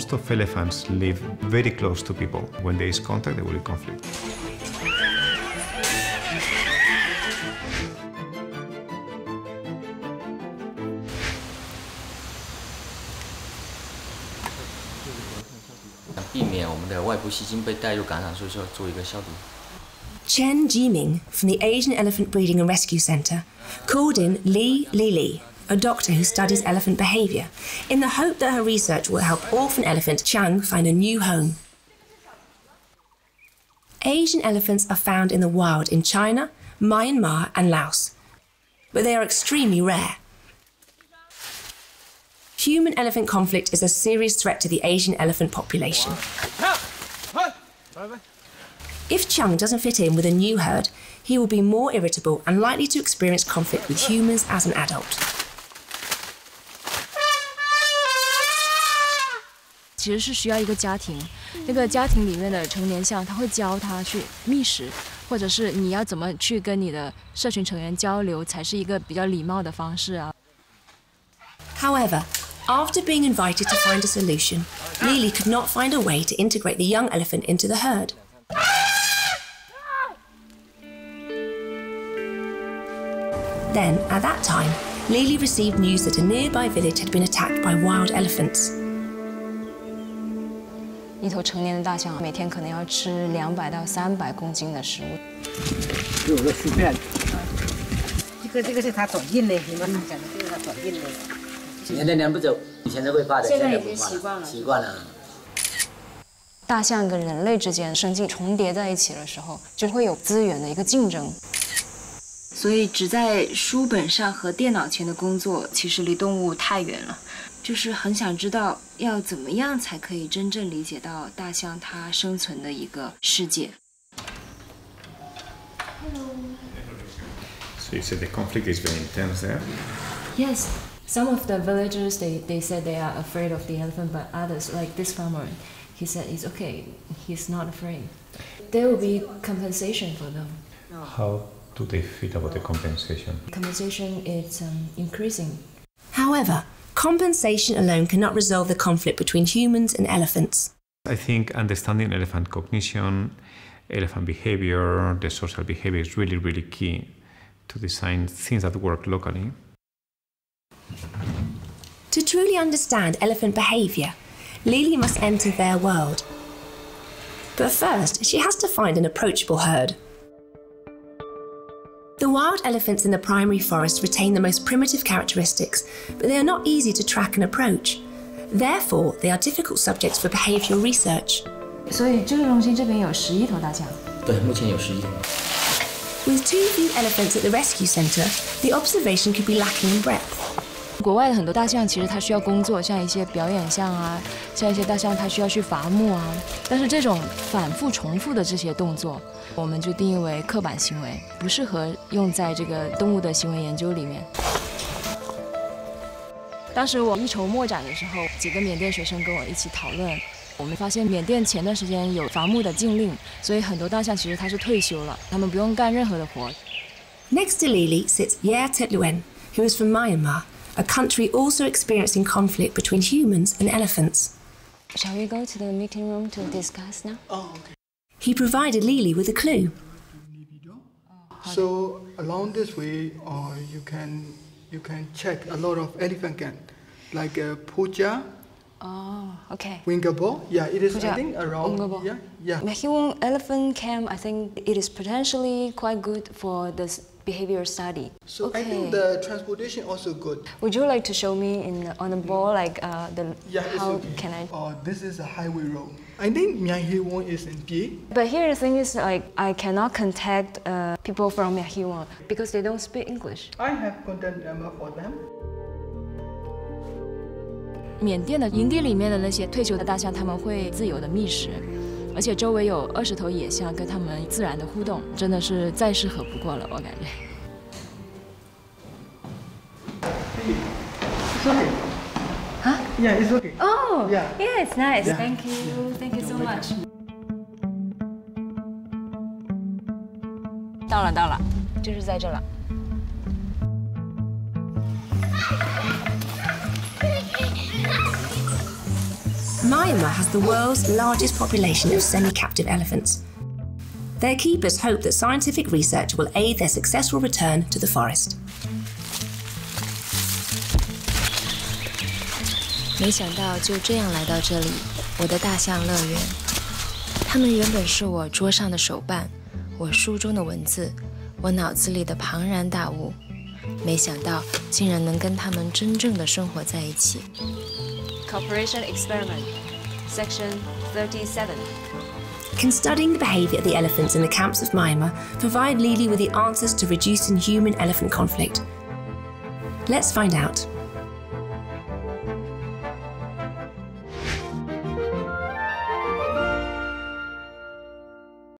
most of elephants live very close to people. When there is contact, there will be conflict. Chen Jiming from the Asian Elephant Breeding and Rescue Center called in Li Lili, a doctor who studies elephant behaviour, in the hope that her research will help orphan elephant Chang find a new home. Asian elephants are found in the wild in China, Myanmar, and Laos, but they are extremely rare. Human elephant conflict is a serious threat to the Asian elephant population. If Chang doesn't fit in with a new herd, he will be more irritable and likely to experience conflict with humans as an adult. 其实是需要一个家庭，那个家庭里面的成年象，他会教他去觅食，或者是你要怎么去跟你的社群成员交流，才是一个比较礼貌的方式啊。However, after being invited to find a solution, Lily could not find a way to integrate the young elephant into the herd. Then, at that time, Lily received news that a nearby village had been attacked by wild elephants. 一头成年的大象每天可能要吃两百到三百公斤的食物。有个薯片。这个这个是他转运的，你们讲的这是他转运的。年年年不走，以前都会怕的，现在已经习惯了。习惯了。大象跟人类之间生境重叠在一起的时候，就会有资源的一个竞争。所以，只在书本上和电脑前的工作，其实离动物太远了。就是很想知道，要怎么样才可以真正理解到大象它生存的一个世界。So you said the conflict is very intense there. Yes, some of the villagers they they said they are afraid of the elephant, but others, like this farmer, he said it's okay. He's not afraid. There will be compensation for them. How do they feel about the compensation? Compensation is um, increasing. However, compensation alone cannot resolve the conflict between humans and elephants. I think understanding elephant cognition, elephant behavior, the social behavior is really, really key to design things that work locally. To truly understand elephant behaviour, Lily must enter their world. But first, she has to find an approachable herd. The wild elephants in the primary forest retain the most primitive characteristics, but they are not easy to track and approach. Therefore, they are difficult subjects for behavioural research. 所以这个中心这边有十一头大象。对，目前有十一头。With too few elephants at the rescue centre, the observation could be lacking in breadth. 国外的很多大象其实它需要工作，像一些表演象啊，像一些大象它需要去伐木啊。但是这种反复重复的这些动作，我们就定义为刻板行为，不适合用在这个动物的行为研究里面。当时我一筹莫展的时候，几个缅甸学生跟我一起讨论，我们发现缅甸前段时间有伐木的禁令，所以很多大象其实它是退休了，它们不用干任何的活。Next to Lily sits Yer Tetluen, who is from Myanmar a country also experiencing conflict between humans and elephants. Shall we go to the meeting room to discuss now? Oh, okay. He provided Lily with a clue. So along this way, uh, you can you can check a lot of elephant can, like uh, Puja. Oh, okay. Wingabo, yeah, it is Puja, I think around Wingabo. yeah, yeah. Mahimong elephant camp, I think it is potentially quite good for this behavior study. So okay. I think the transportation also good. Would you like to show me in on the board like uh, the Yeah, it's how okay. can I? Uh, this is a highway road. I think Myanmar is in Pie. But here the thing is like I cannot contact uh, people from Myanmar because they don't speak English. I have contact number for them. 缅甸的营地里面的那些退休的大象，他们会自由的觅食， 而且周围有二十头野象跟他们自然的互动，真的是再适合不过了，我感觉。Huh? Yeah, it's okay. Oh, Yeah. yeah, it's nice. Yeah. Thank you, thank you so much. 到了，到了，就是在这了。Myanmar has the world's largest population of semi captive elephants. Their keepers hope that scientific research will aid their successful return to the forest. Cooperation Experiment, Section 37. Can studying the behaviour of the elephants in the camps of Myanmar provide Lili with the answers to reducing human elephant conflict? Let's find out.